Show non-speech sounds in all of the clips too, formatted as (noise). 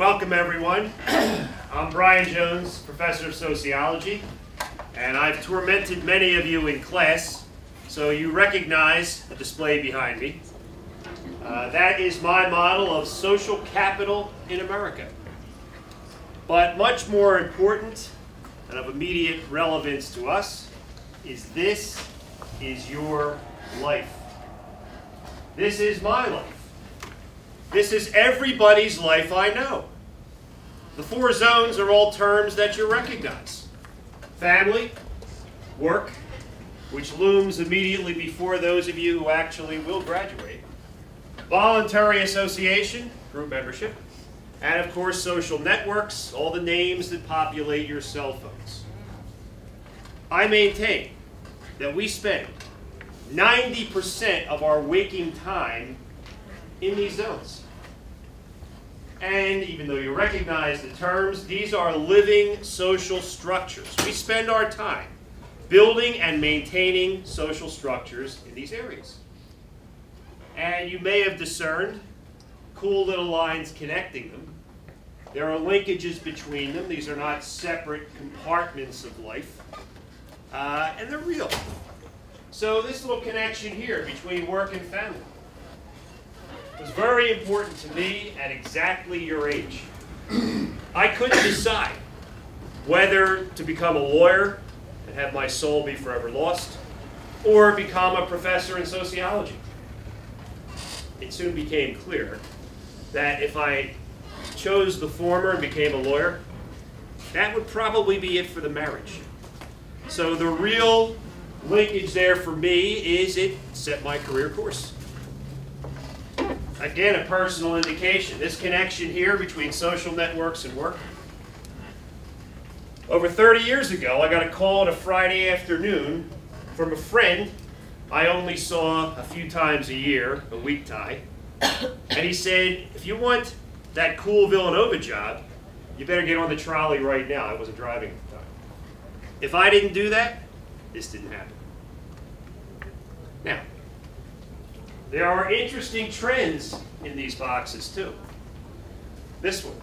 Welcome everyone. (clears throat) I'm Brian Jones, Professor of Sociology, and I've tormented many of you in class, so you recognize the display behind me. Uh, that is my model of social capital in America. But much more important and of immediate relevance to us is this is your life. This is my life. This is everybody's life I know. The four zones are all terms that you recognize. Family, work, which looms immediately before those of you who actually will graduate. Voluntary association, group membership, and of course social networks, all the names that populate your cell phones. I maintain that we spend 90% of our waking time in these zones. And even though you recognize the terms, these are living social structures. We spend our time building and maintaining social structures in these areas. And you may have discerned cool little lines connecting them. There are linkages between them. These are not separate compartments of life. Uh, and they're real. So this little connection here between work and family was very important to me at exactly your age. I couldn't decide whether to become a lawyer and have my soul be forever lost, or become a professor in sociology. It soon became clear that if I chose the former and became a lawyer, that would probably be it for the marriage. So the real linkage there for me is it set my career course. Again, a personal indication. This connection here between social networks and work. Over 30 years ago, I got a call on a Friday afternoon from a friend I only saw a few times a year, a week tie. And he said, if you want that cool Villanova job, you better get on the trolley right now. I wasn't driving at the time. If I didn't do that, this didn't happen. Now, there are interesting trends in these boxes too. This one.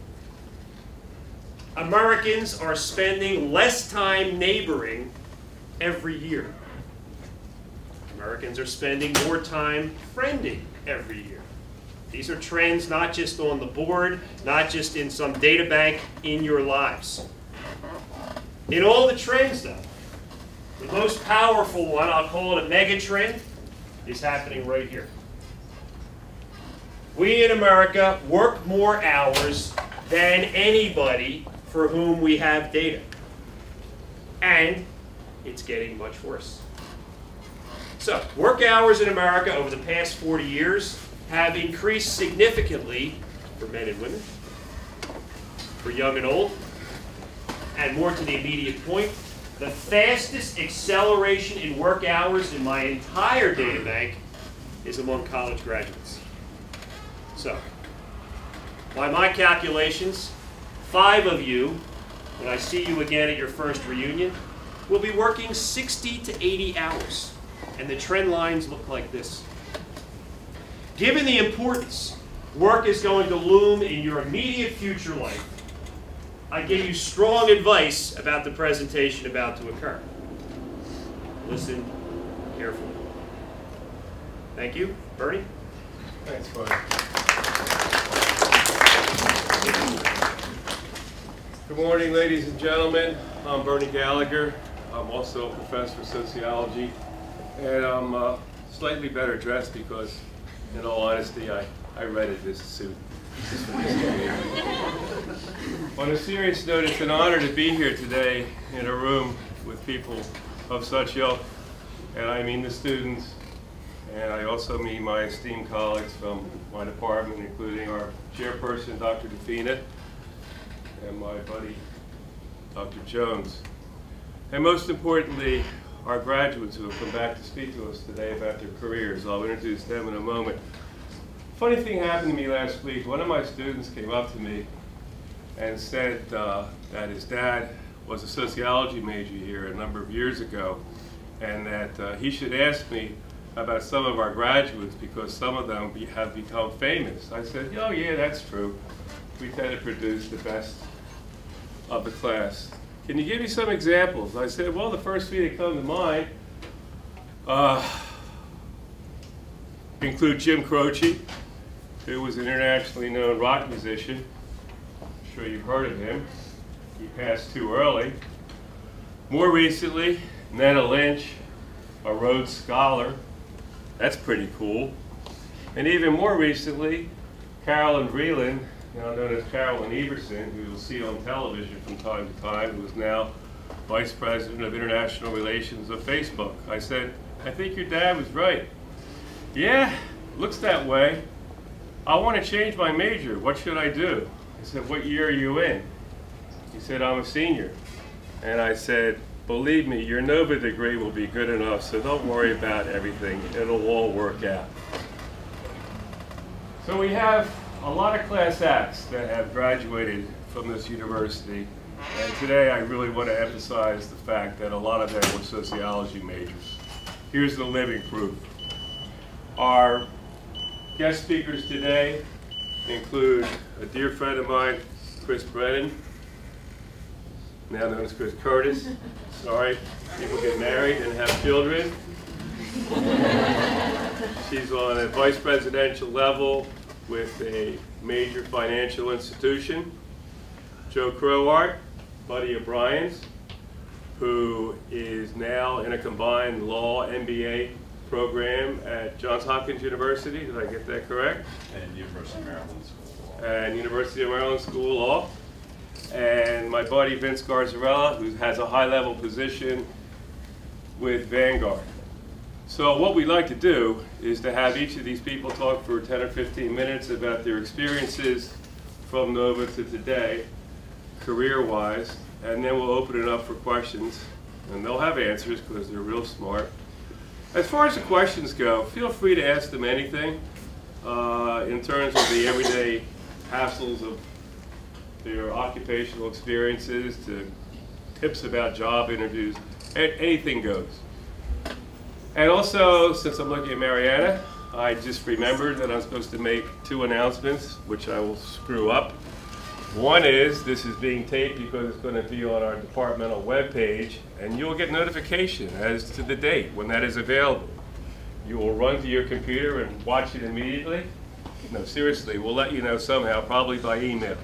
Americans are spending less time neighboring every year. Americans are spending more time friending every year. These are trends not just on the board, not just in some data bank, in your lives. In all the trends, though, the most powerful one, I'll call it a mega trend, is happening right here. We in America work more hours than anybody for whom we have data. And it's getting much worse. So, work hours in America over the past 40 years have increased significantly for men and women, for young and old, and more to the immediate point, the fastest acceleration in work hours in my entire data bank is among college graduates. So, by my calculations, five of you, when I see you again at your first reunion, will be working 60 to 80 hours. And the trend lines look like this. Given the importance work is going to loom in your immediate future life, I give you strong advice about the presentation about to occur. Listen carefully. Thank you. Bernie? Thanks, Bud. Good morning, ladies and gentlemen. I'm Bernie Gallagher. I'm also a professor of sociology, and I'm uh, slightly better dressed because, in all honesty, I, I rented this suit. (laughs) On a serious note, it's an honor to be here today in a room with people of such ilk, and I mean the students, and I also mean my esteemed colleagues from my department, including our chairperson, Dr. DeFina, and my buddy, Dr. Jones. And most importantly, our graduates who have come back to speak to us today about their careers. I'll introduce them in a moment. Funny thing happened to me last week. One of my students came up to me and said uh, that his dad was a sociology major here a number of years ago and that uh, he should ask me about some of our graduates because some of them be, have become famous. I said, oh yeah, that's true. we tend to produce the best of the class. Can you give me some examples? I said, well, the first three that come to mind uh, include Jim Croce, who was an internationally known rock musician. I'm sure you've heard of him. He passed too early. More recently, Netta Lynch, a Rhodes Scholar. That's pretty cool. And even more recently, Carolyn Vreeland, now known as Carolyn Everson, who you'll see on television from time to time, who is now Vice President of International Relations of Facebook. I said, I think your dad was right. Yeah, looks that way. I want to change my major. What should I do? I said, what year are you in? He said, I'm a senior. And I said, believe me, your NOVA degree will be good enough, so don't worry about everything. It'll all work out. So we have a lot of class acts that have graduated from this university. And today I really want to emphasize the fact that a lot of them were sociology majors. Here's the living proof. Our guest speakers today include a dear friend of mine, Chris Brennan, now known as Chris Curtis. Sorry, people get married and have children. She's on a vice presidential level with a major financial institution. Joe Kroart, buddy of Brian's, who is now in a combined law MBA program at Johns Hopkins University. Did I get that correct? And University of Maryland School of Law. And University of Maryland School of Law. And my buddy Vince Garzarella, who has a high-level position with Vanguard. So what we'd like to do is to have each of these people talk for 10 or 15 minutes about their experiences from Nova to today, career-wise, and then we'll open it up for questions. And they'll have answers because they're real smart. As far as the questions go, feel free to ask them anything uh, in terms of the everyday hassles of their occupational experiences to tips about job interviews. A- anything goes. And also, since I'm looking at Mariana, I just remembered that I'm supposed to make two announcements, which I will screw up. One is this is being taped because it's going to be on our departmental webpage, and you'll get notification as to the date when that is available. You will run to your computer and watch it immediately. No, seriously, we'll let you know somehow, probably by email.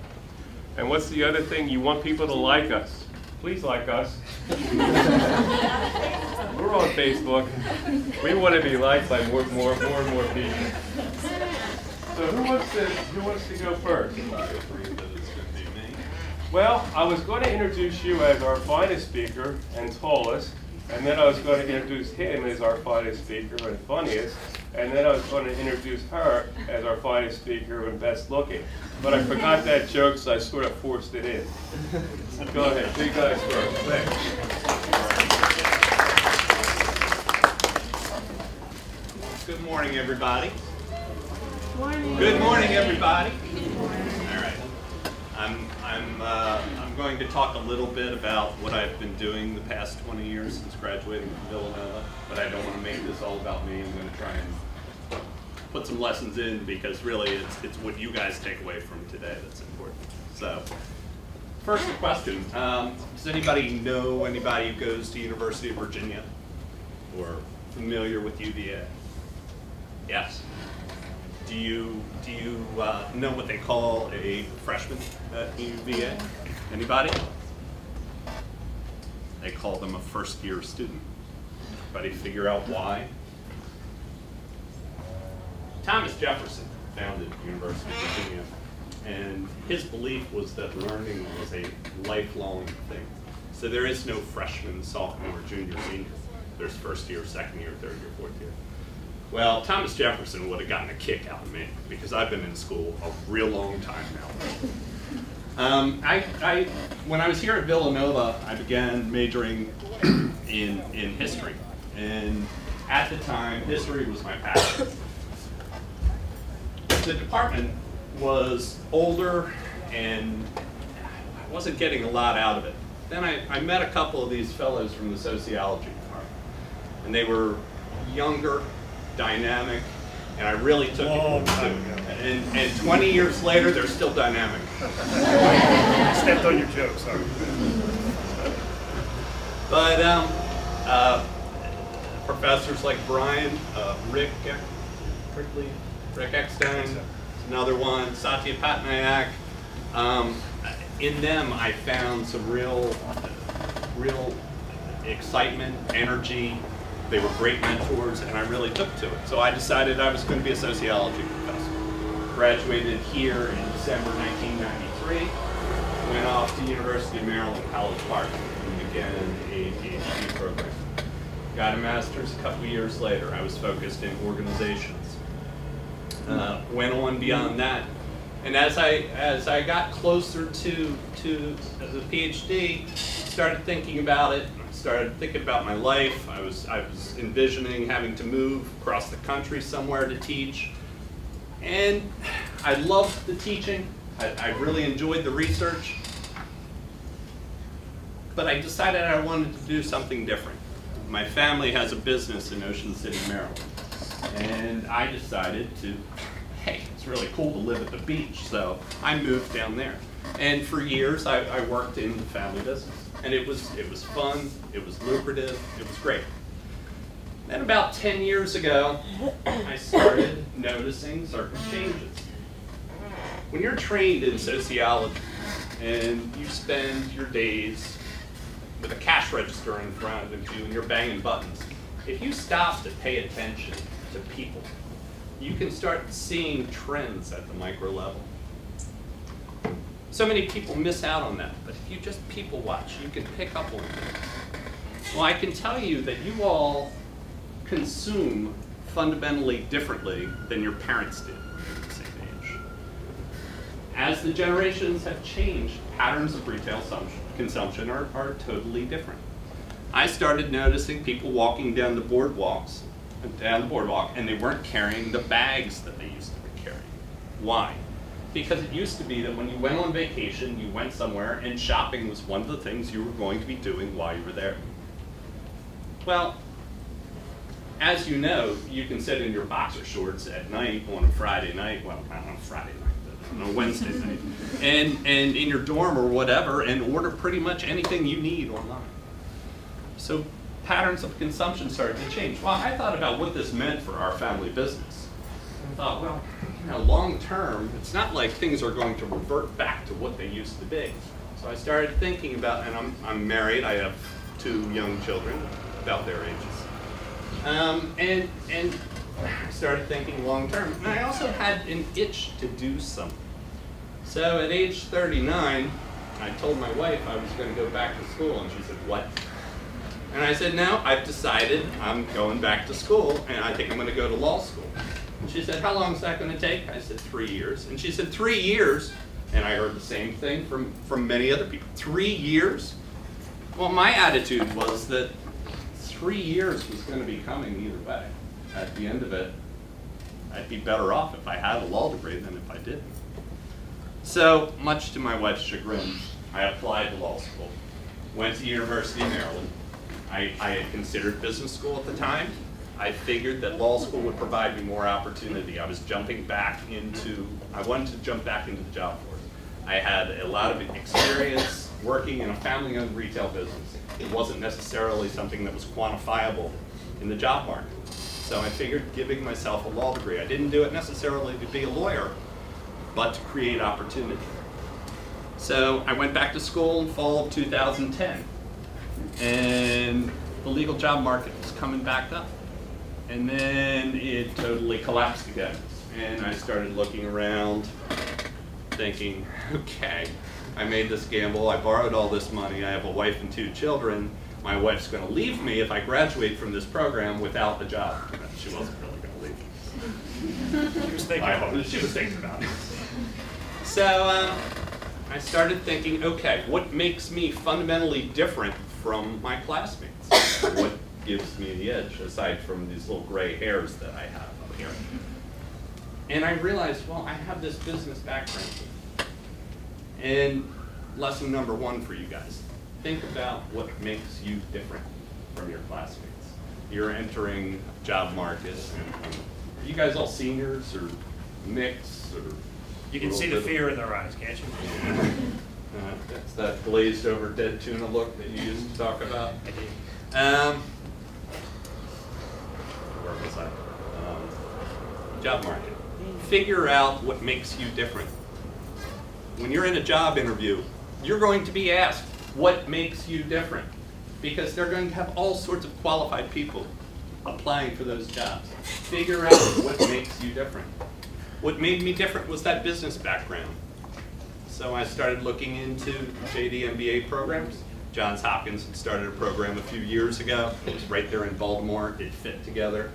And what's the other thing? You want people to like us. Please like us. (laughs) We're on Facebook. We want to be liked by more, more, more and more people. So who wants to who wants to go first? Well, I was going to introduce you as our finest speaker and tallest, and then I was going to introduce him as our finest speaker and funniest, and then I was going to introduce her as our finest speaker and best looking. But I forgot that joke, so I sort of forced it in. Go ahead, big guys first. Thanks. Good morning, everybody. Good morning, everybody. All right. I'm, I'm, uh, I'm going to talk a little bit about what I've been doing the past 20 years since graduating from Villanova, but I don't want to make this all about me. I'm going to try and put some lessons in because really it's, it's what you guys take away from today that's important. So, first question. Um, does anybody know anybody who goes to University of Virginia or familiar with UVA? Yes. Do you do you uh, know what they call a freshman at UVA? Anybody? They call them a first year student. Anybody figure out why? Thomas Jefferson founded the University of Virginia, and his belief was that learning was a lifelong thing. So there is no freshman, sophomore, junior, senior. There's first year, second year, third year, fourth year. Well, Thomas Jefferson would have gotten a kick out of me because I've been in school a real long time now. Um, I, I, when I was here at Villanova, I began majoring in, in history. And at the time, history was my passion. The department was older and I wasn't getting a lot out of it. Then I, I met a couple of these fellows from the sociology department. And they were younger, dynamic, and I really took Long it to time them. ago. And, and 20 years later, they're still dynamic. (laughs) Stepped on your joke, sorry. But um, uh, professors like Brian, uh, Rick, Rickley, Rick Eckstein, another one, Satya Patnaik. Um, in them, I found some real, real excitement, energy. They were great mentors, and I really took to it. So I decided I was going to be a sociology professor. Graduated here in December 1993. Went off to University of Maryland, College Park, and began a PhD program. Got a master's a couple years later. I was focused in organizations. Uh, went on beyond that, and as I as I got closer to to the PhD, started thinking about it. Started thinking about my life. I was I was envisioning having to move across the country somewhere to teach, and I loved the teaching. I, I really enjoyed the research, but I decided I wanted to do something different. My family has a business in Ocean City, Maryland, and I decided to, hey, it's really cool to live at the beach, so I moved down there. And for years, I, I worked in the family business, and it was it was fun, it was lucrative, it was great. Then about 10 years ago, I started noticing certain changes. When you're trained in sociology and you spend your days with a cash register in front of you and you're banging buttons, if you stop to pay attention to people, you can start seeing trends at the micro level. So many people miss out on that, but if you just people watch, you can pick up on things. Well, I can tell you that you all consume fundamentally differently than your parents did at the same age. As the generations have changed, patterns of retail consumption are, are totally different. I started noticing people walking down the boardwalks, down the boardwalk, and they weren't carrying the bags that they used to be carrying. Why? Because it used to be that when you went on vacation, you went somewhere, and shopping was one of the things you were going to be doing while you were there. Well, as you know, you can sit in your boxer shorts at night on a Friday night, well, not on a Friday night, on a Wednesday night, and, and in your dorm or whatever, and order pretty much anything you need online. So patterns of consumption started to change. Well, I thought about what this meant for our family business. I thought, well, know, long term, it's not like things are going to revert back to what they used to be. So I started thinking about, and I'm, I'm married, I have two young children, about their ages. Um, and, and I started thinking long term. And I also had an itch to do something. So at age 39, I told my wife I was going to go back to school, and she said, What? And I said, No, I've decided I'm going back to school, and I think I'm going to go to law school. And she said, How long is that going to take? I said, Three years. And she said, Three years? And I heard the same thing from, from many other people. Three years? Well, my attitude was that three years was going to be coming either way. At the end of it, I'd be better off if I had a law degree than if I didn't. So, much to my wife's chagrin, I applied to law school. Went to University of Maryland. I, I had considered business school at the time. I figured that law school would provide me more opportunity. I was jumping back into, I wanted to jump back into the job force. I had a lot of experience working in a family-owned retail business. It wasn't necessarily something that was quantifiable in the job market. So I figured giving myself a law degree, I didn't do it necessarily to be a lawyer, but to create opportunity. So I went back to school in fall of 2010, and the legal job market was coming back up. And then it totally collapsed again. And I started looking around, thinking, (laughs) okay, I made this gamble, I borrowed all this money, I have a wife and two children. My wife's going to leave me if I graduate from this program without the job. She wasn't really going to leave me. She was thinking I about hope it. she was thinking about it. So uh, I started thinking, okay, what makes me fundamentally different from my classmates? what gives me the edge, aside from these little gray hairs that I have up here? And I realized, well, I have this business background. And lesson number one for you guys think about what makes you different from your classmates. You're entering job market. Are you guys all seniors or mixed or You can see the fear in their eyes, can't you? (laughs) Uh, That's that glazed over dead tuna look that you used to talk about. Um, Um, job market. Figure out what makes you different. When you're in a job interview, you're going to be asked, what makes you different? Because they're going to have all sorts of qualified people applying for those jobs. Figure out what makes you different. What made me different was that business background. So I started looking into JD MBA programs. Johns Hopkins had started a program a few years ago. It was right there in Baltimore. It fit together.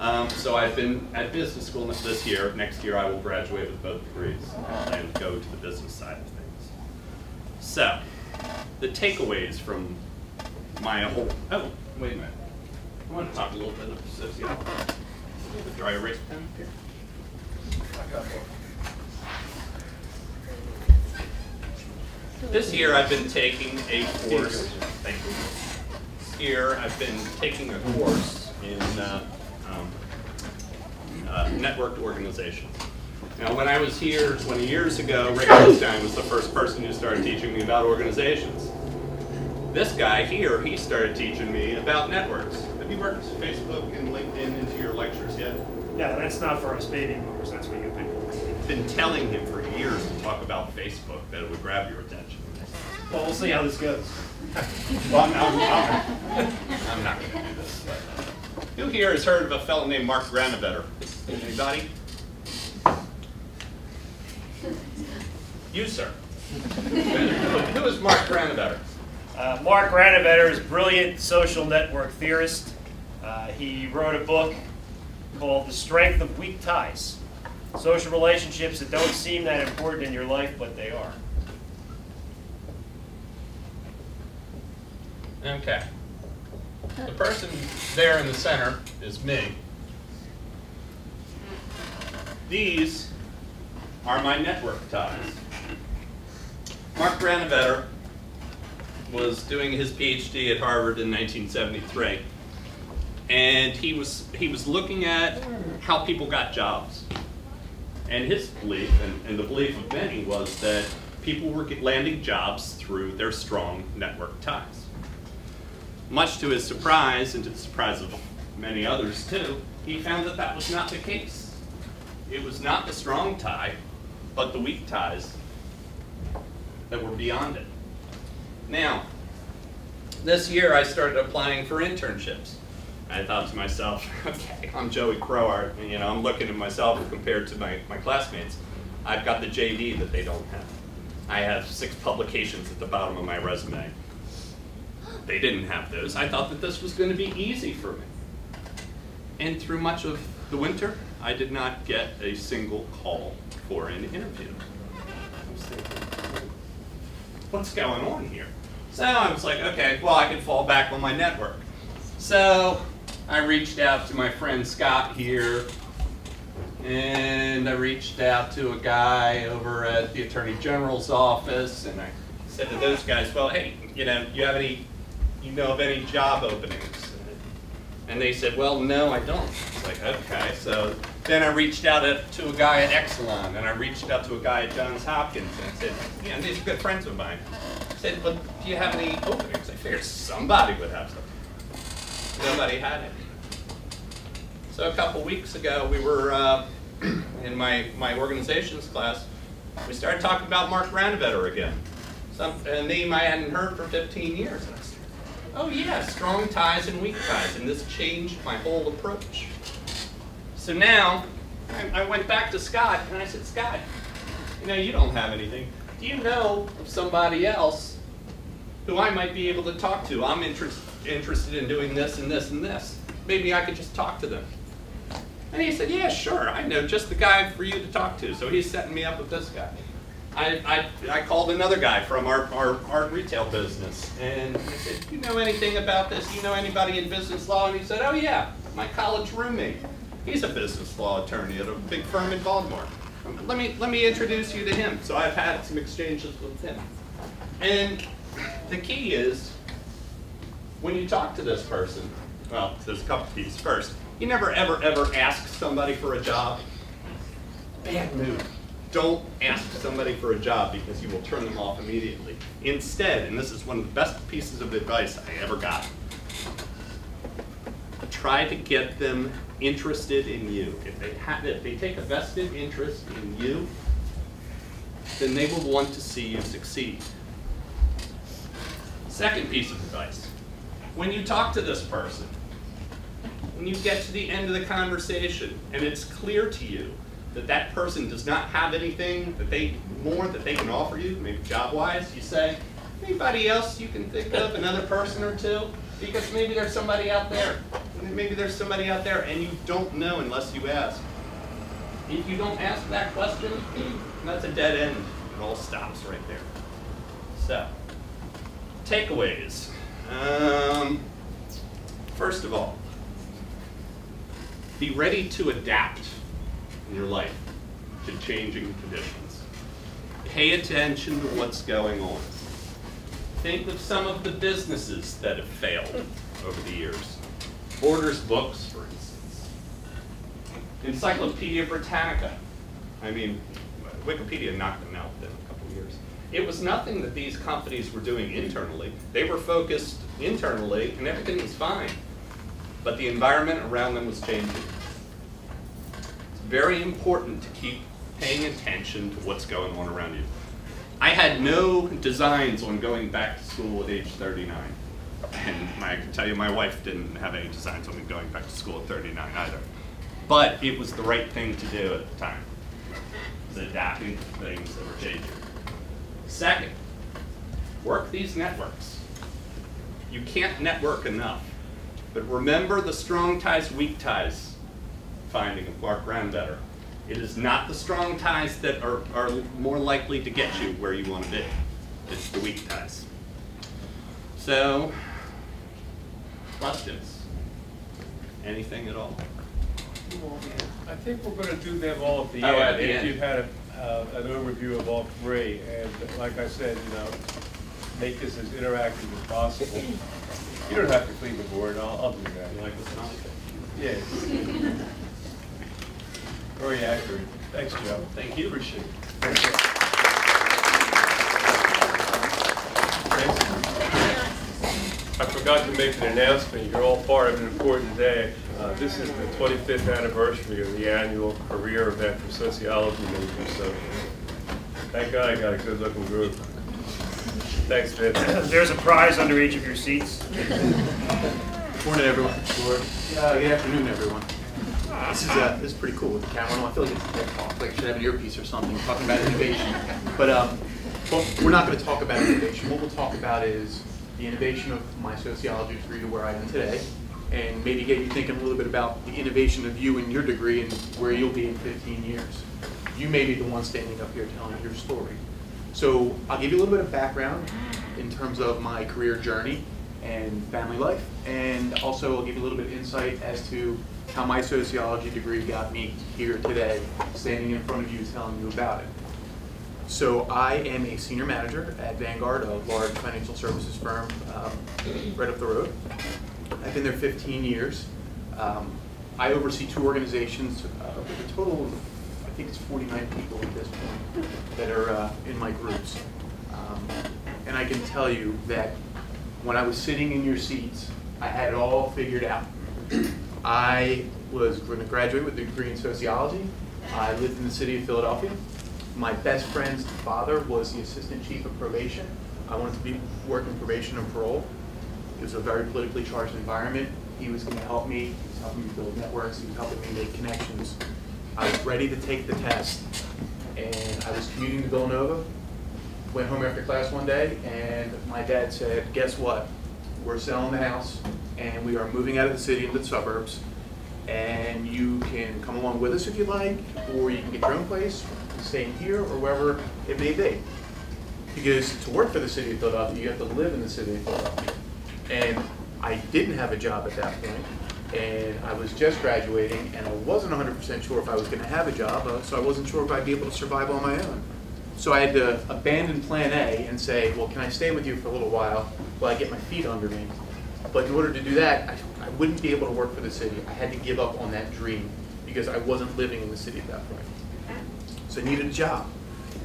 Um, so I've been at business school this year. Next year I will graduate with both degrees and go to the business side of things. So, the takeaways from my whole, oh, wait a minute. I want to talk a little bit of sociology. The dry erase pen here. This year I've been taking a course, thank you. This year I've been taking a course in uh, um, uh, networked organizations. Now, when I was here 20 years ago, Rick Eckstein was the first person who started teaching me about organizations. This guy here, he started teaching me about networks. Have you worked Facebook and LinkedIn into your lectures yet? Yeah, that's not for us baby boomers, that's for you people. been telling him for years to talk about Facebook, that it would grab your attention. Well, we'll see how this goes. Well, I'm, I'm, I'm, I'm not going to do this. But. Who here has heard of a fellow named Mark Granovetter? Anybody? You, sir. Who is Mark Granovetter? Uh, Mark Granovetter is a brilliant social network theorist. Uh, he wrote a book called The Strength of Weak Ties. Social relationships that don't seem that important in your life, but they are. Okay. The person there in the center is me. These are my network ties. Mark Granovetter was doing his PhD at Harvard in 1973, and he was he was looking at how people got jobs. And his belief, and, and the belief of many, was that people were landing jobs through their strong network ties. Much to his surprise, and to the surprise of many others too, he found that that was not the case. It was not the strong tie, but the weak ties that were beyond it. Now, this year I started applying for internships. I thought to myself, (laughs) okay, I'm Joey Kroart, and you know, I'm looking at myself compared to my, my classmates. I've got the JD that they don't have. I have six publications at the bottom of my resume. They didn't have those. I thought that this was going to be easy for me. And through much of the winter, I did not get a single call for an interview. What's going on here? So I was like, okay, well, I can fall back on my network. So I reached out to my friend Scott here, and I reached out to a guy over at the Attorney General's office, and I said to those guys, well, hey, you know, you have any, you know of any job openings? And they said, well, no, I don't. It's like, okay. So then I reached out to a guy at Exelon, and I reached out to a guy at Johns Hopkins, and I said, you know, these are good friends of mine. I said, well, do you have any openings? I figured somebody would have some. Nobody had it. So a couple weeks ago, we were uh, (clears throat) in my, my organizations class, we started talking about Mark Granovetter again. Some, a name I hadn't heard for 15 years. And oh yeah, strong ties and weak ties, and this changed my whole approach. So now, I, went back to Scott, and I said, Scott, you know, you don't have anything. Do you know of somebody else who I might be able to talk to? I'm interest, interested in doing this and this and this. Maybe I could just talk to them. And he said, yeah, sure, I know just the guy for you to talk to. So he's setting me up with this guy. I, I, I called another guy from our, our, our retail business, and I said, Do you know anything about this? Do You know anybody in business law? And he said, oh yeah, my college roommate. He's a business law attorney at a big firm in Baltimore. Let me, let me introduce you to him. So I've had some exchanges with him. And the key is, when you talk to this person, well, there's a couple keys. First, you never ever ever ask somebody for a job. Bad move. Don't ask somebody for a job because you will turn them off immediately. Instead, and this is one of the best pieces of advice I ever got, try to get them interested in you. If they if they take a vested interest in you, then they will want to see you succeed. Second piece of advice. When you talk to this person, when you get to the end of the conversation and it's clear to you that that person does not have anything that they more that they can offer you, maybe job-wise, you say, anybody else you can think of, another person or two, because maybe there's somebody out there. Maybe there's somebody out there and you don't know unless you ask. If you don't ask that question, (clears throat) that's a dead end. It all stops right there. So, takeaways. Um, first of all, be ready to adapt in your life to changing conditions. Pay attention to what's going on. Think of some of the businesses that have failed over the years. Borders Books, for instance. Encyclopedia Britannica. I mean, Wikipedia knocked them out in a couple of years. It was nothing that these companies were doing internally. They were focused internally, and everything was fine. But the environment around them was changing. It's very important to keep paying attention to what's going on around you. I had no designs on going back to school at age 39. And I can tell you my wife didn't have any designs on me going back to school at 39 either. But it was the right thing to do at the time. It was adapting to things that were changing. Second, work these networks. You can't network enough. But remember the strong ties, weak ties finding of Mark Granovetter. It is not the strong ties that are, are more likely to get you where you want to be. It's the weak ties. So, questions? Anything at all? Well, I think we're gonna do them all at the Oh, at end, the if end. you've had a, uh, an overview of all three, and like I said, you know, make this as interactive as possible. You don't have to clean the board, I'll, I'll do that. You like this one? Yes. (laughs) Very accurate. Thanks, Joe. Thank you. Appreciate it. Thank you. I forgot to make an announcement. You're all part of an important day. Uh, This is the 25th anniversary of the annual career event for sociology majors, so thank God I got a good-looking group. Thanks, Vince. (coughs) There's a prize under each of your seats. Good morning, everyone. Or, uh, good afternoon, everyone. This is, uh, this is pretty cool with the camera. I feel like it's a TED talk, like I should have an earpiece or something, talking about innovation. But, um, well, we're not gonna talk about innovation. What we'll talk about is the innovation of my sociology degree to where I am today, and maybe get you thinking a little bit about the innovation of you and your degree and where you'll be in fifteen years. You may be the one standing up here telling your story. So I'll give you a little bit of background in terms of my career journey and family life, and also I'll give you a little bit of insight as to how my sociology degree got me here today, standing in front of you telling you about it. So I am a senior manager at Vanguard, a large financial services firm um, right up the road. I've been there 15 years. Um, I oversee two organizations uh, with a total of, I think it's 49 people at this point that are uh, in my groups. Um, And I can tell you that when I was sitting in your seats, I had it all figured out. I was going to graduate with a degree in sociology. I lived in the city of Philadelphia. My best friend's father was the assistant chief of probation. I wanted to be working probation and parole. It was a very politically charged environment. He was going to help me. He was helping me build networks. He was helping me make connections. I was ready to take the test, and I was commuting to Villanova. Went home after class one day, and my dad said, "Guess what? We're selling the house, and we are moving out of the city into the suburbs. And you can come along with us if you like, or you can get your own place, stay in here, or wherever it may be." Because to work for the city of Philadelphia, you have to live in the city of Philadelphia. And I didn't have a job at that point, and I was just graduating, and I wasn't 100% sure if I was going to have a job, uh, so I wasn't sure if I'd be able to survive on my own. So I had to abandon Plan A and say, well, can I stay with you for a little while while I get my feet under me? But in order to do that, I, I wouldn't be able to work for the city. I had to give up on that dream because I wasn't living in the city at that point. So I needed a job.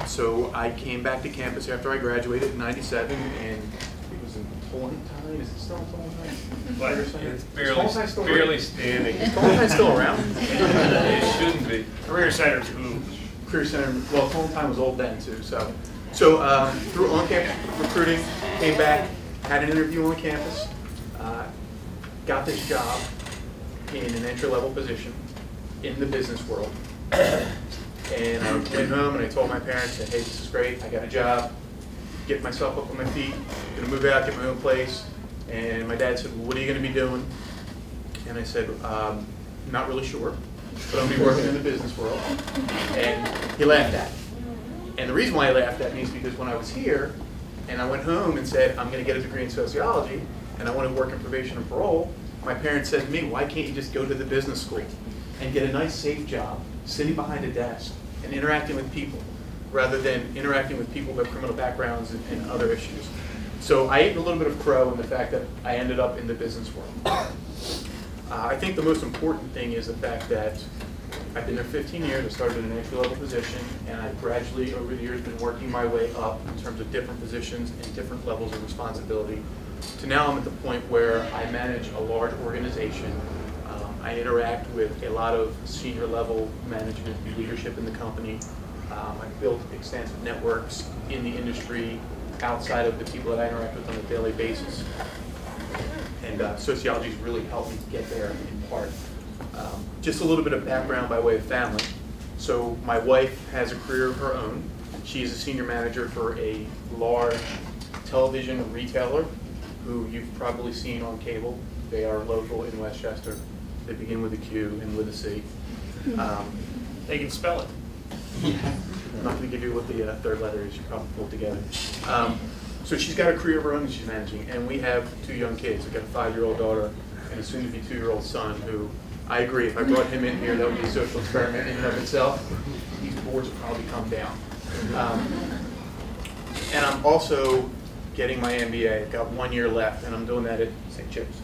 So I came back to campus after I graduated in 97 and it was in Tolentine. Is it still in Tolentine? Center? It's barely, still barely standing. Is Tolentine still around? (laughs) It shouldn't be. Career Center too. Career Center, well, Tolentine was old then too, so. So um, through on-campus recruiting, came back, had an interview on campus, uh, got this job in an entry-level position in the business world. And I went home and I told my parents that, hey, this is great, I got a job, get myself up on my feet, gonna move out, get my own place. And my dad said, well, what are you gonna be doing? And I said, um, not really sure, but gonna be working in the business world. And he laughed at me. And the reason why he laughed at me is because when I was here, and I went home and said, I'm gonna get a degree in sociology, and I want to work in probation and parole, my parents said to me, why can't you just go to the business school and get a nice, safe job, sitting behind a desk and interacting with people, rather than interacting with people with criminal backgrounds and, and other issues. So I ate a little bit of crow in the fact that I ended up in the business world. Uh, I think the most important thing is the fact that I've been there 15 years. I started in an entry-level position, and I've gradually, over the years, been working my way up in terms of different positions and different levels of responsibility. To now, I'm at the point where I manage a large organization. Um, I interact with a lot of senior-level management and leadership in the company. Um, I've built extensive networks in the industry outside of the people that I interact with on a daily basis and uh, sociology's really helped me get there in part. Um, Just a little bit of background by way of family. So my wife has a career of her own. She is a senior manager for a large television retailer who you've probably seen on cable. They are local in West Chester. They begin with a Q and with a C. Um, They can spell it. (laughs) I'm not going to give you what the uh, third letter is, you probably pulled together. Um, So she's got a career of her own that she's managing, and we have two young kids. We've got a five-year-old daughter and a soon-to-be two-year-old son who, I agree, if I brought him in here, that would be a social experiment in and of itself. These boards would probably come down. Um, And I'm also getting my MBA. I've got one year left, and I'm doing that at St. Chip's.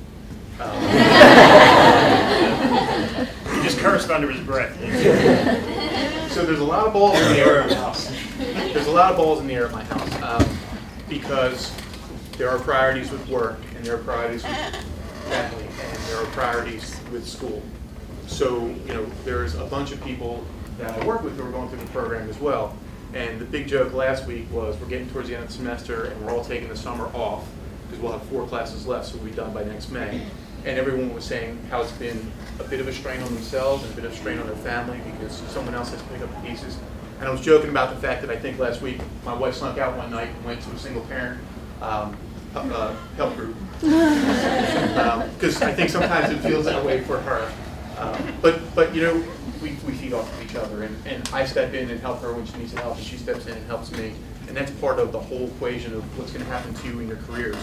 Um, (laughs) He just cursed under his breath. So there's a lot of balls in the air at my house. There's a lot of balls in the air at my house because there are priorities with work and there are priorities with family and there are priorities with school. So, you know, there's a bunch of people that I work with who are going through the program as well. And the big joke last week was we're getting towards the end of the semester and we're all taking the summer off because we'll have four classes left, so we'll be done by next May. And everyone was saying how it's been a bit of a strain on themselves and a bit of a strain on their family because someone else has to pick up the pieces. And I was joking about the fact that I think last week my wife snuck out one night and went to a single parent um, uh, help group. Because I think sometimes it feels that way for her. Um, But, but, you know, we, we feed off of each other, and, and I step in and help her when she needs help, and she steps in and helps me. And that's part of the whole equation of what's gonna happen to you in your careers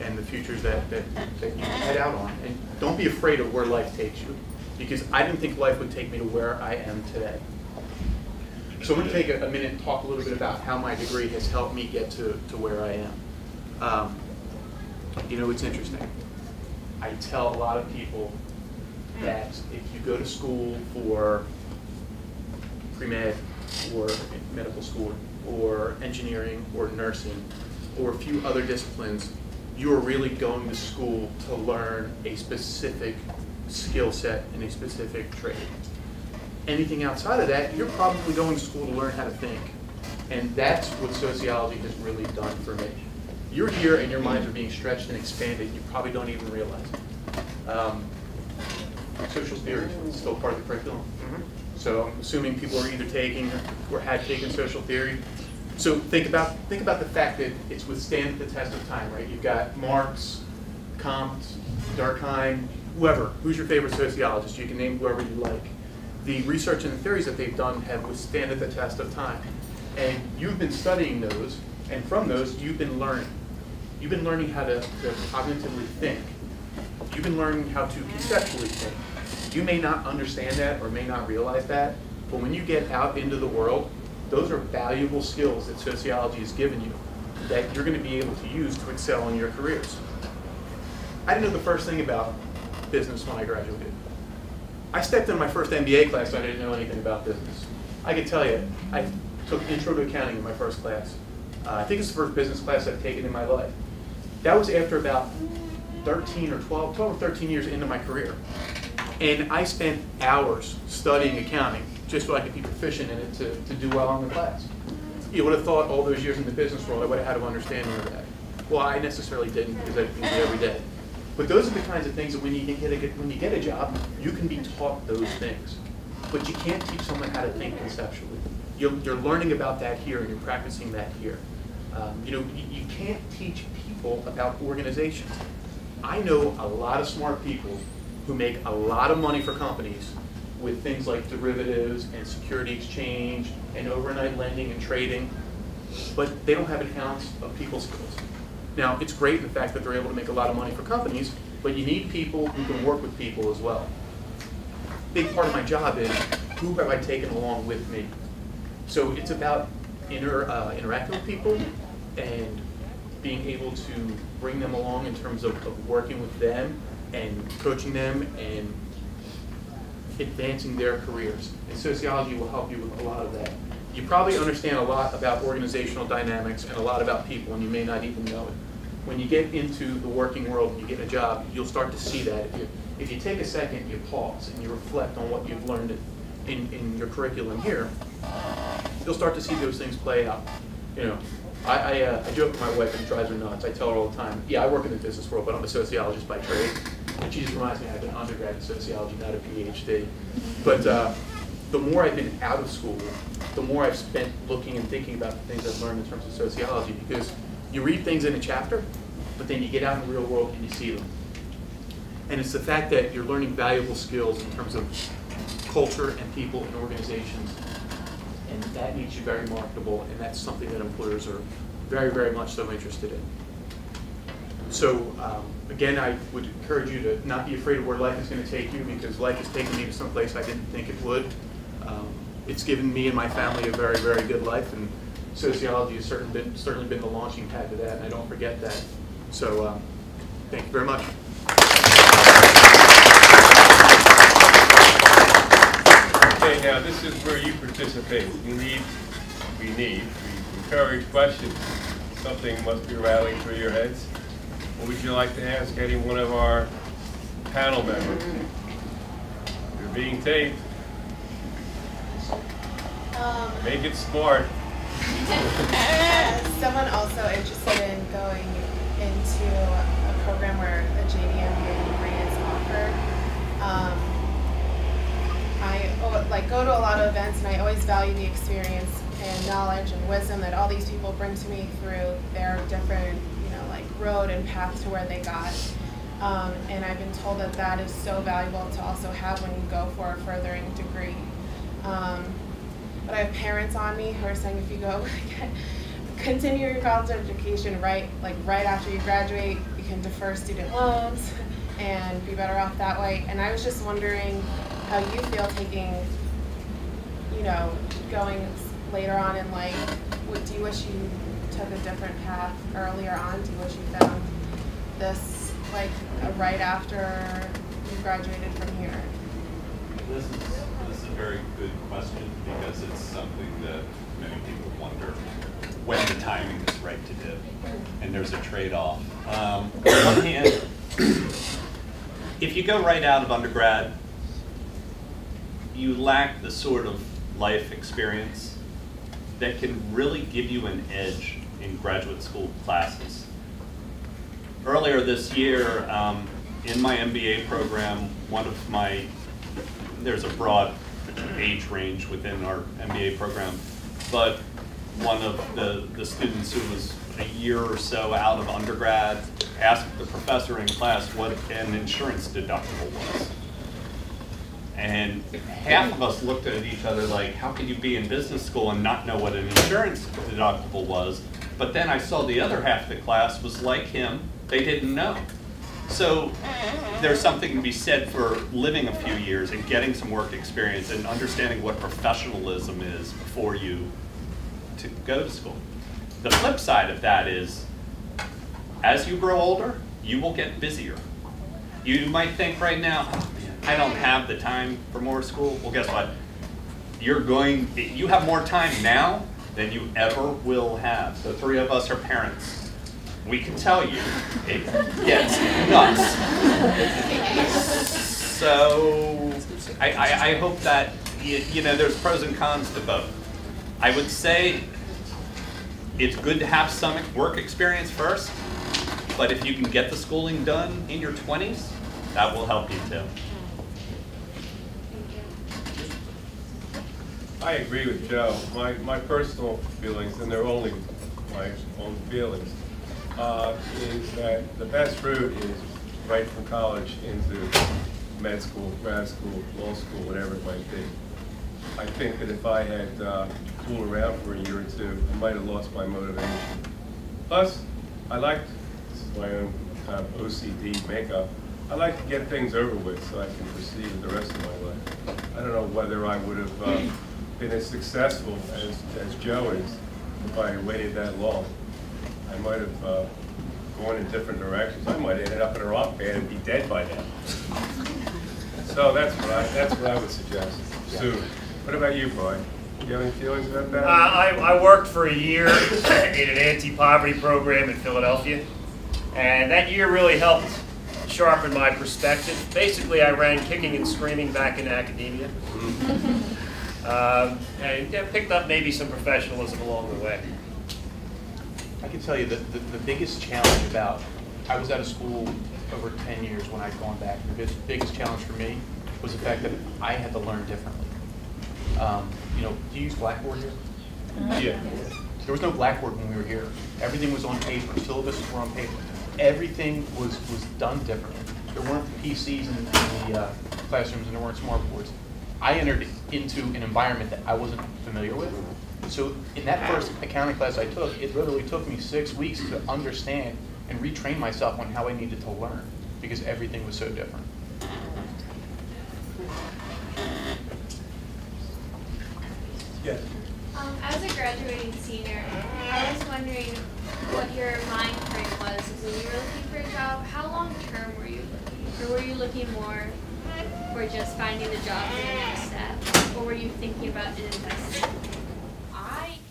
and the futures that, that, that you head out on. And don't be afraid of where life takes you, because I didn't think life would take me to where I am today. So I'm gonna take a, a minute and talk a little bit about how my degree has helped me get to, to where I am. Um, You know, it's interesting. I tell a lot of people that if you go to school for pre-med or medical school or engineering or nursing or a few other disciplines, you are really going to school to learn a specific skill set and a specific trade. Anything outside of that, you're probably going to school to learn how to think. And that's what sociology has really done for me. You're here and your minds are being stretched and expanded, you probably don't even realize it. Um, social theory is still part of the curriculum. So I'm assuming people are either taking or had taken social theory. So think about, think about the fact that it's withstand the test of time, right? You've got Marx, Comte, Durkheim, whoever. Who's your favorite sociologist? You can name whoever you like. The research and the theories that they've done have withstanded the test of time. And you've been studying those, and from those, you've been learning. You've been learning how to, to cognitively think. You've been learning how to conceptually think. You may not understand that or may not realize that, but when you get out into the world, those are valuable skills that sociology has given you that you're going to be able to use to excel in your careers. I didn't know the first thing about business when I graduated. I stepped in my first MBA class, I didn't know anything about business. I can tell you, I took Intro to Accounting in my first class. Uh, I think it's the first business class I've taken in my life. That was after about 13 or 12, 12 or 13 years into my career. And I spent hours studying accounting just so I could be proficient in it to, to do well in the class. You would have thought all those years in the business world I would have had an understanding of that. Well, I necessarily didn't because I didn't do it every day. But those are the kinds of things that when you get a, when you get a job, you can be taught those things. But you can't teach someone how to think conceptually. You're, you're learning about that here and you're practicing that here. Um, you know, you, you can't teach people about organizations. I know a lot of smart people who make a lot of money for companies with things like derivatives and security exchange and overnight lending and trading, but they don't have an ounce of people skills. Now, it's great the fact that they're able to make a lot of money for companies, but you need people who can work with people as well. Big part of my job is who have I taken along with me? So it's about inter, uh, interacting with people and being able to bring them along in terms of, of working with them and coaching them and advancing their careers. And sociology will help you with a lot of that. You probably understand a lot about organizational dynamics and a lot about people, and you may not even know it. When you get into the working world and you get a job, you'll start to see that. If you, if you take a second, you pause and you reflect on what you've learned in, in your curriculum here, you'll start to see those things play out. You know, I, I, uh, I joke with my wife and it drives her nuts. I tell her all the time, yeah, I work in the business world, but I'm a sociologist by trade. And she just reminds me I have an undergrad in sociology, not a PhD. But uh, the more I've been out of school, the more I've spent looking and thinking about the things I've learned in terms of sociology because you read things in a chapter, but then you get out in the real world and you see them. And it's the fact that you're learning valuable skills in terms of culture and people and organizations. And that makes you very marketable, and that's something that employers are very, very much so interested in. So um, again, I would encourage you to not be afraid of where life is going to take you because life has taken me to some place I didn't think it would. Um, it's given me and my family a very, very good life, and sociology has certainly been, certainly been the launching pad to that, and I don't forget that. So um, thank you very much. Okay, now this is where you participate. You need, we need, we encourage questions. Something must be rattling through your heads. What would you like to ask any one of our panel members? You're being taped. Um, Make it smart. (laughs) someone also interested in going into a program where a JD MBA degree is offered? Um, I oh, like go to a lot of events and I always value the experience and knowledge and wisdom that all these people bring to me through their different, you know, like road and path to where they got. Um, and I've been told that that is so valuable to also have when you go for a furthering degree. Um, but I have parents on me who are saying if you go (laughs) continue your college education right like right after you graduate, you can defer student loans and be better off that way. And I was just wondering how you feel taking, you know, going later on in life. Would, do you wish you took a different path earlier on? Do you wish you found this like right after you graduated from here? This is, very good question because it's something that many people wonder when the timing is right to do. And there's a trade-off. Um, on one hand, if you go right out of undergrad, you lack the sort of life experience that can really give you an edge in graduate school classes. Earlier this year, um, in my MBA program, one of my, there's a broad age range within our MBA program, but one of the, the students who was a year or so out of undergrad asked the professor in class what an insurance deductible was. And half of us looked at each other like, how could you be in business school and not know what an insurance deductible was? But then I saw the other half of the class was like him, they didn't know. So there's something to be said for living a few years and getting some work experience and understanding what professionalism is before you to go to school. The flip side of that is, as you grow older, you will get busier. You might think right now, oh, man, I don't have the time for more school. Well, guess what? you're going, you have more time now than you ever will have. The three of us are parents. We can tell you, it gets nuts. So, I, I, I hope that, you, you know, there's pros and cons to both. I would say it's good to have some work experience first, but if you can get the schooling done in your 20s, that will help you too. I agree with Joe. My, my personal feelings, and they're only my own feelings, uh, is that the best route is right from college into med school, grad school, law school, whatever it might be. I think that if I had uh, fooled around for a year or two, I might have lost my motivation. Plus, I like, this is my own kind of OCD makeup, I like to get things over with so I can proceed with the rest of my life. I don't know whether I would have uh, been as successful as, as Joe is if I waited that long. I might have uh, gone in different directions. I might have ended up in a rock band and be dead by now. So that's what I, that's what I would suggest, Sue, What about you, Brian? Do you have any feelings about Uh, that? I, I worked for a year (coughs) in an anti-poverty program in Philadelphia, and that year really helped sharpen my perspective. Basically, I ran kicking and screaming back into academia, um, and yeah, picked up maybe some professionalism along the way. I can tell you that the, the biggest challenge about, I was out of school over 10 years when I'd gone back. The biggest, biggest challenge for me was the fact that I had to learn differently. Um, you know, do you use Blackboard here? Yeah. There was no Blackboard when we were here. Everything was on paper, syllabuses were on paper. Everything was, was done differently. There weren't PCs in, in the uh, classrooms and there weren't smart boards. I entered into an environment that I wasn't familiar with. So in that first accounting class I took, it literally took me six weeks to understand and retrain myself on how I needed to learn because everything was so different. Yes. Um, as a graduating senior, I was wondering what your mind frame was when you were looking for a job. How long term were you looking? Or were you looking more for just finding the job for the next step? Or were you thinking about an investment?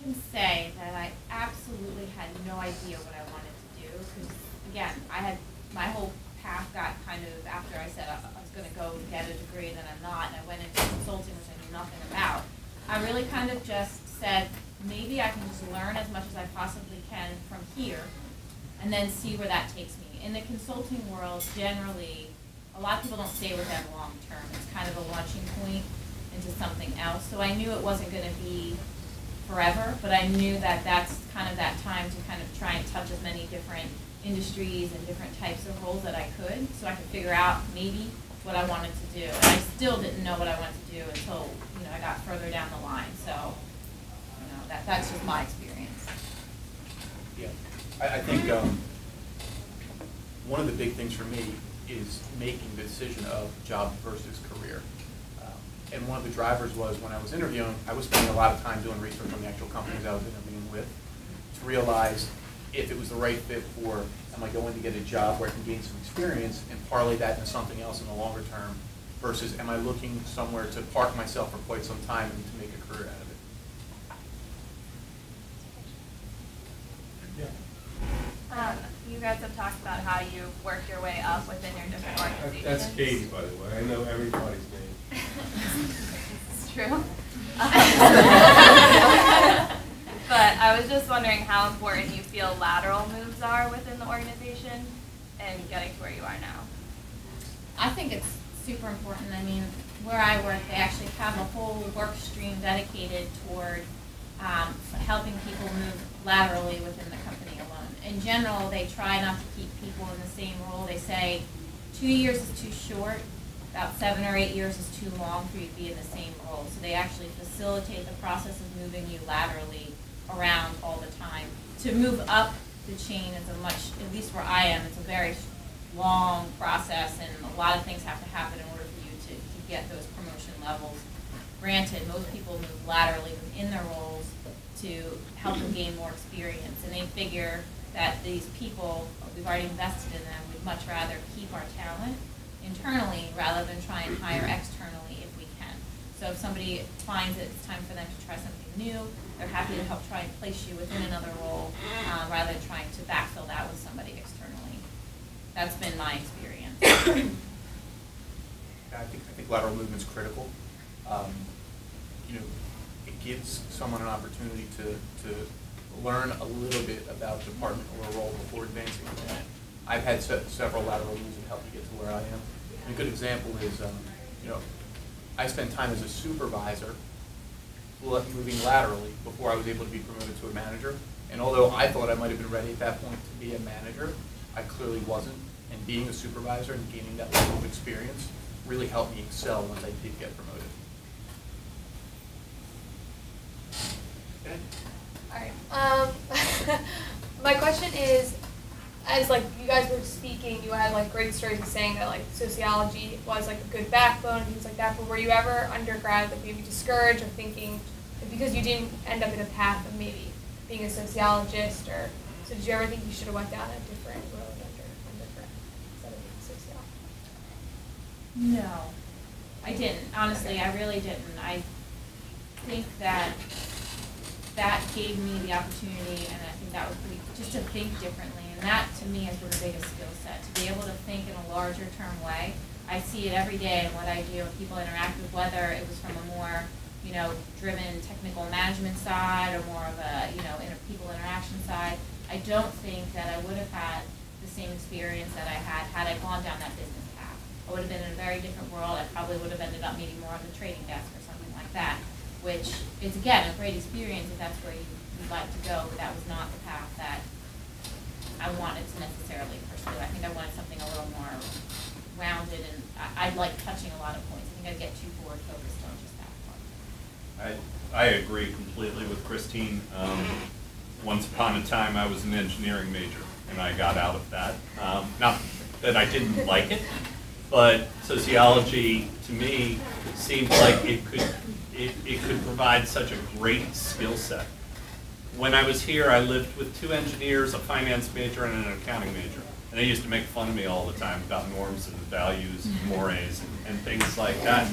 I can say that I absolutely had no idea what I wanted to do, because, again, I had, my whole path got kind of, after I said I I was gonna go get a degree, and then I'm not, and I went into consulting, which I knew nothing about. I really kind of just said, maybe I can just learn as much as I possibly can from here, and then see where that takes me. In the consulting world, generally, a lot of people don't stay with them long term. It's kind of a launching point into something else. So I knew it wasn't going to be forever, but I knew that that's kind of that time to kind of try and touch as many different industries and different types of roles that I could, so I could figure out maybe what I wanted to do. And I still didn't know what I wanted to do until you know I got further down the line. So you know that that's just my experience. Yeah, I, I think, um, one of the big things for me is making the decision of job versus career. And one of the drivers was when I was interviewing, I was spending a lot of time doing research on the actual companies I was interviewing with to realize if it was the right fit for, am I going to get a job where I can gain some experience and parlay that into something else in the longer term versus am I looking somewhere to park myself for quite some time and to make a career out of it? Um, you guys have talked about how you work your way up within your different organizations. That's Katie, by the way. I know everybody's name. It's true. (laughs) But I was just wondering how important you feel lateral moves are within the organization and getting to where you are now. I think it's super important. I mean, where I work, they actually have a whole work stream dedicated toward um, helping people move laterally within the company alone. In general, they try not to keep people in the same role. They say two years is too short, about seven or eight years is too long for you to be in the same role. So they actually facilitate the process of moving you laterally around all the time. To move up the chain is a much, at least where I am, it's a very long process and a lot of things have to happen in order for you to, to get those promotion levels. Granted, most people move laterally within their roles to help them gain more experience and they figure that these people, we've already invested in them, we'd much rather keep our talent internally rather than try and hire externally if we can. So if somebody finds it's time for them to try something new, they're happy to help try and place you within another role, uh, rather than trying to backfill that with somebody externally. That's been my experience. (coughs) I think, I think lateral movement's critical. Um, You know, it gives someone an opportunity to, to learn a little bit about the department or a role before advancing in it. I've had se- several lateral moves that helped me get to where I am. And a good example is, um, you know, I spent time as a supervisor moving laterally before I was able to be promoted to a manager. And although I thought I might have been ready at that point to be a manager, I clearly wasn't. And being a supervisor and gaining that level of experience really helped me excel once I did get promoted. Okay. Alright, um, (laughs) my question is, as like you guys were speaking, you had like great stories of saying that like sociology was like a good backbone and things like that, but were you ever undergrad like maybe discouraged or thinking, because you didn't end up in a path of maybe being a sociologist or, so did you ever think you should have went down a different road under, undergrad instead of being sociology? No, I didn't. Honestly, I really didn't. I think that that gave me the opportunity, and I think that was pretty, just to think differently. And that, to me, been the biggest skill set, to be able to think in a larger term way. I see it every day in what I do, and people interact with, whether it was from a more, you know, driven technical management side or more of a, you know, inter- people interaction side. I don't think that I would have had the same experience that I had had I gone down that business path. I would have been in a very different world. I probably would have ended up meeting more on the trading desk or something like that, which is again a great experience if that's where you, you'd like to go, but that was not the path that I wanted to necessarily pursue. I think I wanted something a little more rounded and I, I like touching a lot of points. I think I'd get too forward focused on just that part. I, I agree completely with Kristine. Um, once upon a time, I was an engineering major, and I got out of that. Um, not that I didn't like it, but sociology, to me, seemed like it could, it, it could provide such a great skill set. When I was here, I lived with two engineers, a finance major, and an accounting major. And they used to make fun of me all the time about norms and values, and mores, and, and things like that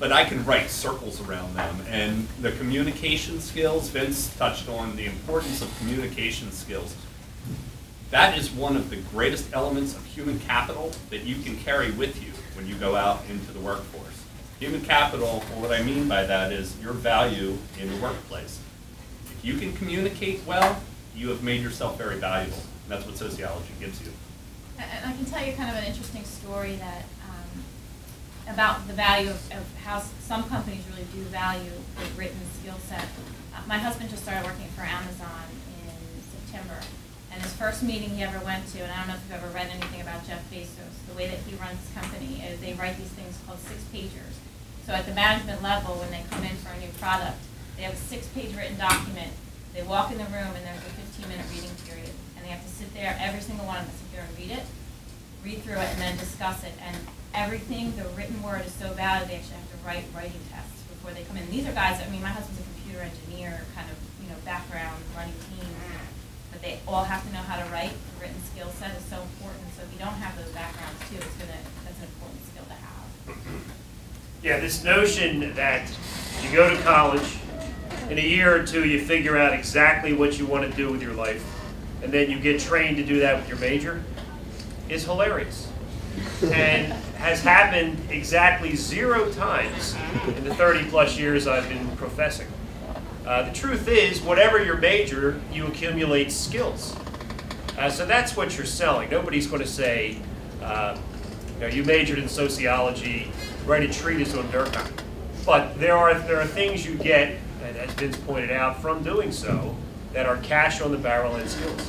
but I can write circles around them. And the communication skills, Vince touched on the importance of communication skills. That is one of the greatest elements of human capital that you can carry with you when you go out into the workforce. Human capital, what I mean by that is your value in the workplace. If you can communicate well, you have made yourself very valuable. And that's what sociology gives you. And I can tell you kind of an interesting story that, um, about the value of, of how some companies really do value the written skill set. Uh, My husband just started working for Amazon in September, and his first meeting he ever went to, and I don't know if you've ever read anything about Jeff Bezos, the way that he runs his company is they write these things called six pagers. So at the management level, when they come in for a new product, they have a six-page written document. They walk in the room and there's a fifteen-minute reading period, and they have to sit there, every single one of them sit there and read it, read through it, and then discuss it. And everything, the written word is so valuable, they actually have to write writing tests before they come in. These are guys, I mean, my husband's a computer engineer, kind of, you know, background, running teams, but they all have to know how to write. The written skill set is so important, so if you don't have those backgrounds too, it's gonna, that's an important skill to have. Yeah, this notion that you go to college, in a year or two, you figure out exactly what you want to do with your life, and then you get trained to do that with your major, is hilarious. And has happened exactly zero times in the 30 plus years I've been professing. Uh, the truth is, whatever your major, you accumulate skills. Uh, so that's what you're selling. Nobody's going to say, uh, you know, you majored in sociology, write a treatise on Durkheim. But there are there are things you get, and as Vince pointed out, from doing so, that are cash on the barrel and skills.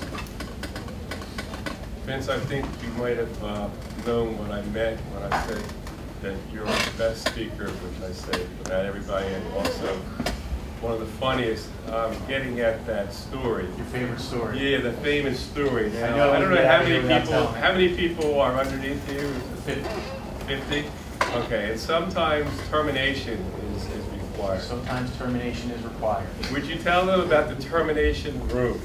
Vince, I think you might have uh, known what I meant when I said that you're the best speaker, which I say for not everybody, and also one of the funniest, um, getting at that story. Your favorite story? Yeah, the famous story. I know, I don't know yeah, how many people, how many people are underneath you? Fifty. Fifty? Okay, and sometimes termination is, is required. Sometimes termination is required. Would you tell them about the termination room?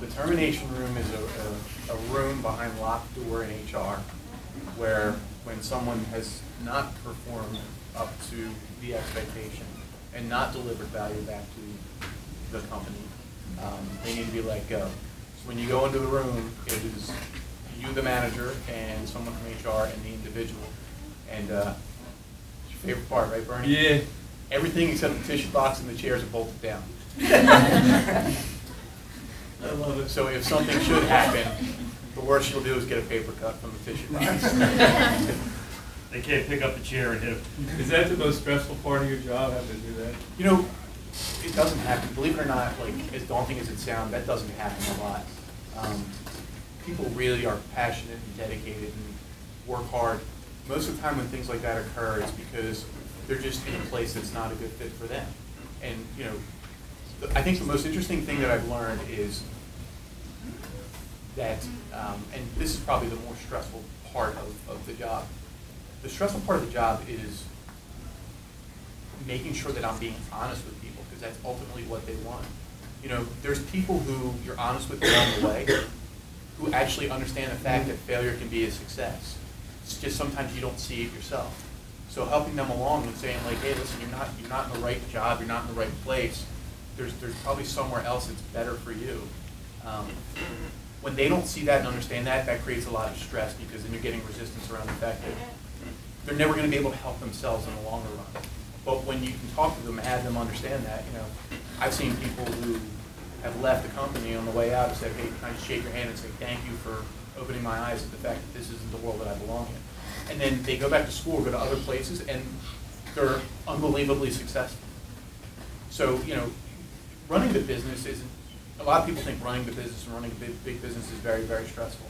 The termination room is a, a, a room behind locked door in HR. where when someone has not performed up to the expectation and not delivered value back to the company, um, they need to be let go. So when you go into the room, it is you, the manager, and someone from HR and the individual. And uh, your favorite part, right, Bernie? Yeah. Everything except the tissue box and the chairs are bolted down. (laughs) I love it. So if something should happen, the worst you'll do is get a paper cut from the tissue box. (laughs) They can't pick up a chair and hit him. Is that the most stressful part of your job, having to do that? You know, it doesn't happen, believe it or not, like, as daunting as it sounds, that doesn't happen a lot. Um, People really are passionate and dedicated and work hard. Most of the time when things like that occur, it's because they're just in a place that's not a good fit for them. And, you know, I think the most interesting thing that I've learned is that, um, and this is probably the more stressful part of, of the job. The stressful part of the job is making sure that I'm being honest with people, because that's ultimately what they want. You know, there's people who you're honest with along the way, who actually understand the fact that failure can be a success. It's just sometimes you don't see it yourself. So helping them along and saying like, hey, listen, you're not, you're not in the right job, you're not in the right place. There's, there's probably somewhere else that's better for you. Um, When they don't see that and understand that, that creates a lot of stress because then you're getting resistance around the fact that they're never going to be able to help themselves in the longer run. But when you can talk to them and have them understand that, you know, I've seen people who have left the company on the way out and said, hey, can I just shake your hand and say thank you for opening my eyes to the fact that this isn't the world that I belong in. And then they go back to school, go to other places, and they're unbelievably successful. So, you know, running the business isn't, a lot of people think running the business and running a big, big business is very, very stressful.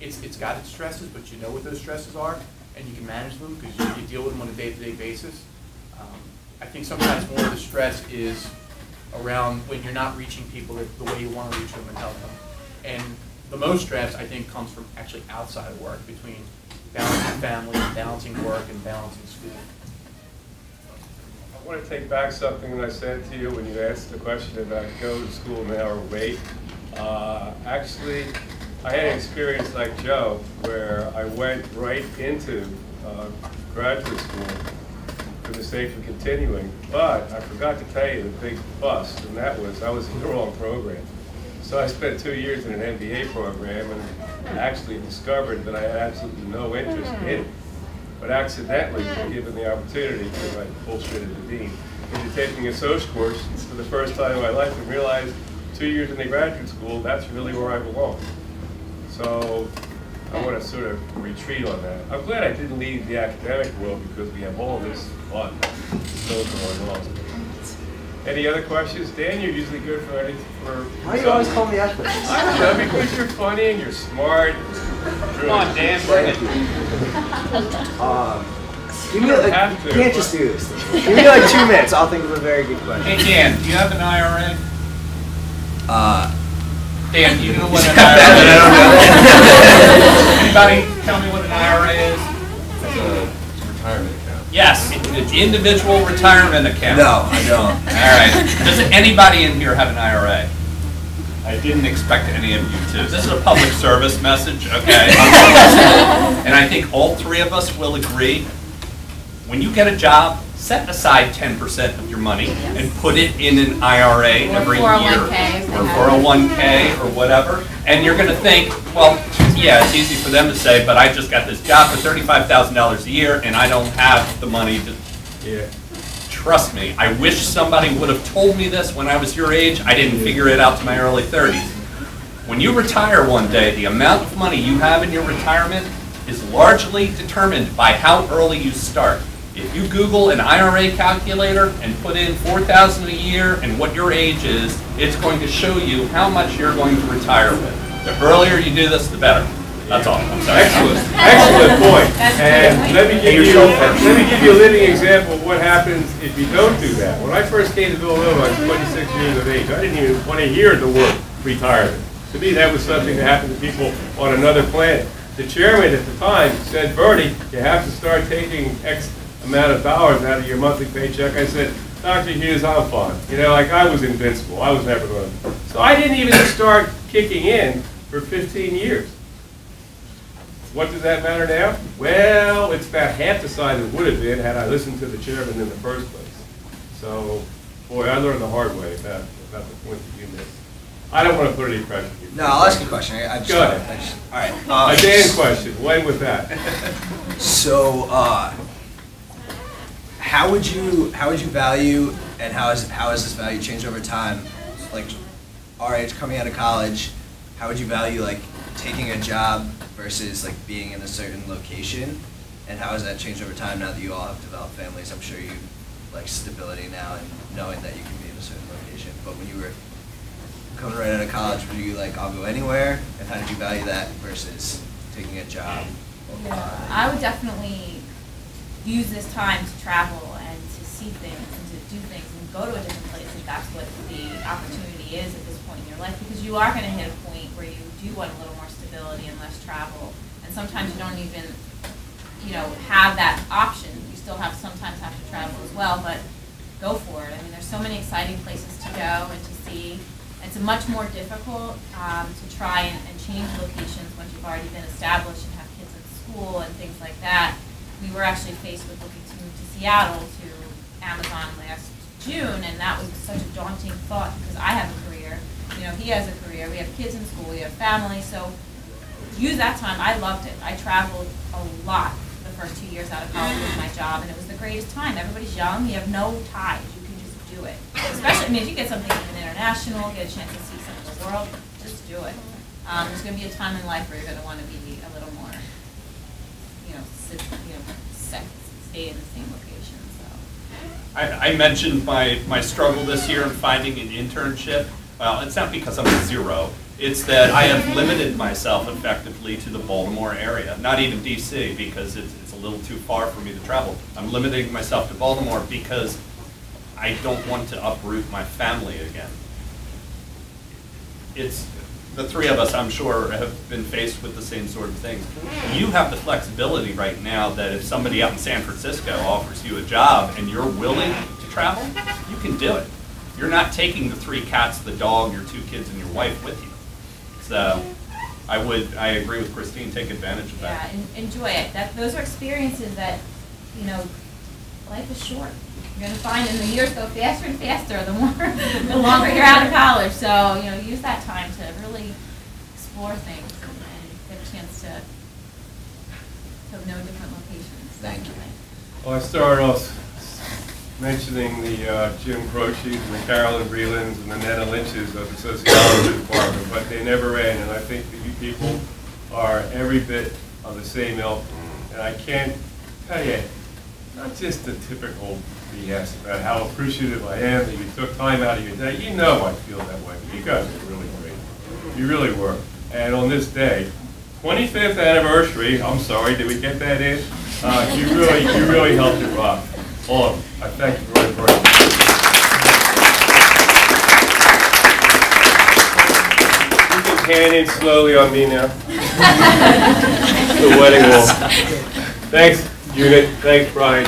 It's, it's got its stresses, but you know what those stresses are, and you can manage them because you, you deal with them on a day-to-day basis. Um, I think sometimes more of the stress is around when you're not reaching people the the way you want to reach them and help them. And the most stress, I think, comes from actually outside of work, between balancing family, balancing work, and balancing school. I want to take back something that I said to you when you asked the question about go to school now or wait. Uh, Actually, I had an experience like Joe where I went right into uh, graduate school for the sake of continuing, but I forgot to tell you the big bust, and that was I was in the wrong program. So I spent two years in an MBA program and actually discovered that I had absolutely no interest in it but accidentally given the opportunity because I bullshitted the dean into taking a social course for the first time in my life and realized two years in the graduate school, that's really where I belong. So I want to sort of retreat on that. I'm glad I didn't leave the academic world because we have all this fun still going on. Any other questions? Dan, you're usually good for any, for. Why do you always call me out for? I don't know, because you're funny and you're smart. Come on, Dan, bring it. Um, give me You like, have to, you can't just do this. Give me like two minutes. I'll think of a very good question. Hey, Dan, do you have an IRA? Uh, Dan, do you know what an (laughs) IRA is? (laughs) Anybody tell me what an IRA is? It's a retirement account. Yes, it's individual retirement account. no, I don't. All right. Does anybody in here have an IRA? I didn't expect any of you to. This is a public service message, okay? (laughs) And I think all three of us will agree, when you get a job, set aside 10% of your money and put it in an IRA every year. 401k if they Or have 401k or whatever. And you're gonna think, well, yeah, it's easy for them to say, but I just got this job for $35,000 a year and I don't have the money to Yeah. Trust me, I wish somebody would have told me this when I was your age. I didn't figure it out to my early 30s. When you retire one day, the amount of money you have in your retirement is largely determined by how early you start. If you Google an IRA calculator and put in 4,000 a year and what your age is, it's going to show you how much you're going to retire with. The earlier you do this, the better. That's all. I'm sorry. Excellent, excellent point. And let me give you, let me give you a living example of what happens if you don't do that. When I first came to Villanova, I was 26 years of age. I didn't even want to hear the word retirement. To me, that was something that happened to people on another planet. The chairman at the time said, Bernie, you have to start taking X amount of dollars out of your monthly paycheck. I said, Dr. Hughes, I'm fine. You know, like I was invincible. I was never going to. So I didn't even start kicking in for 15 years. What does that matter now? Well, it's about half the size it would have been had I listened to the chairman in the first place. So, boy, I learned the hard way about, about the point that you missed. I don't want to put any pressure on you. No, I'll ask you a question. I, I just, Go ahead. I just- all right. A uh, Dan question, when with that? (laughs) So, uh, how would you how would you value and how is how has this value changed over time? Like, our age coming out of college, how would you value like taking a job versus like being in a certain location? And how has that changed over time now that you all have developed families? I'm sure you like stability now and knowing that you can be in a certain location. But when you were coming right out of college, were you like, I'll go anywhere? And how did you value that versus taking a job? Yeah, I would definitely use this time to travel and to see things and to do things and go to a different place if that's what the opportunity is at this point in your life because you are going to hit a point where you do want a little and less travel and sometimes you don't even you know have that option you still have sometimes have to travel as well but go for it I mean there's so many exciting places to go and to see it's much more difficult um, to try and, and change locations once you've already been established and have kids in school and things like that. We were actually faced with looking to move to Seattle to Amazon last June, and that was such a daunting thought because I have a career. You know, he has a career. We have kids in school. We have family. So use that time. I loved it. I traveled a lot the first two years out of college with my job, and it was the greatest time. Everybody's young. You have no ties. You can just do it. Especially, I mean, if you get something even international, get a chance to see some of the world, just do it. Um, there's going to be a time in life where you're going to want to be a little more, you know, sit, you know, set, stay in the same location. So. I, I mentioned my, my struggle this year in finding an internship. Well, it's not because I'm a zero. It's that I have limited myself effectively to the Baltimore area, not even DC, because it's, it's a little too far for me to travel. I'm limiting myself to Baltimore because I don't want to uproot my family again. It's, the three of us, I'm sure, have been faced with the same sort of things. You have the flexibility right now that if somebody out in San Francisco offers you a job and you're willing to travel, you can do it. You're not taking the three cats, the dog, your two kids, and your wife with you. So I would, I agree with Kristine, take advantage of Yeah, that. en- enjoy it. That, those are experiences that, you know, life is short. You're gonna find, and the years go faster and faster, the more, (laughs) the longer you're out of college. So, you know, use that time to really explore things and and get a chance to, to know different locations. Thank you. definitely. Well, I started off mentioning the uh, Jim Croces and the Carolyn Brelands and the Nana Lynches of the sociology department, but they never end, and I think that you people are every bit of the same ilk. And I can't tell you, not just the typical BS about how appreciative I am that you took time out of your day. You know I feel that way. You guys are really great. You really were. And on this day, 25th anniversary, I'm sorry, did we get that in? Uh, you really, you really helped it rock. Them. I thank you very, very much. You can hand in slowly on me now. (laughs) The wedding wall. Thanks, Judith. Thanks, Brian.